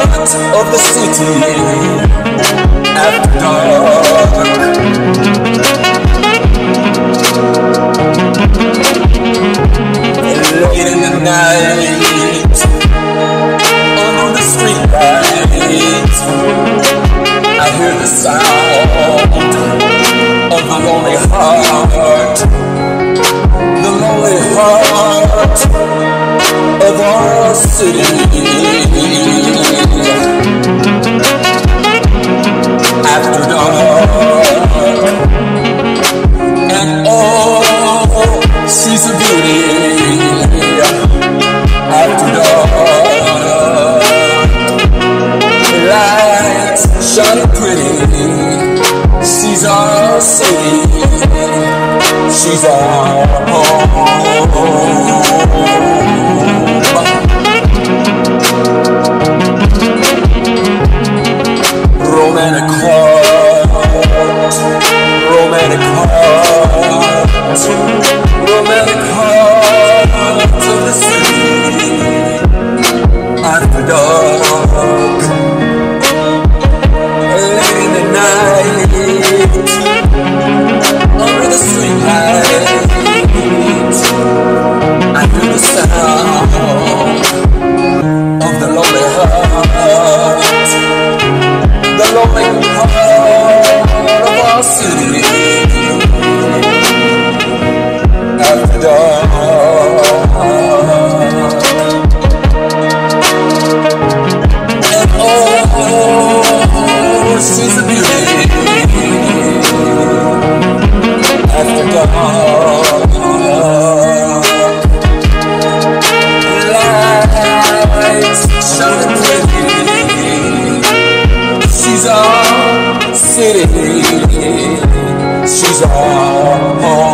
heart of the city after dark. Late in the night, under the street lights, I hear the sound of the lonely heart, the lonely heart of our city. Lights shining pretty. She's our city. She's our romantic the lonely heart of our city after dark. City. She's home.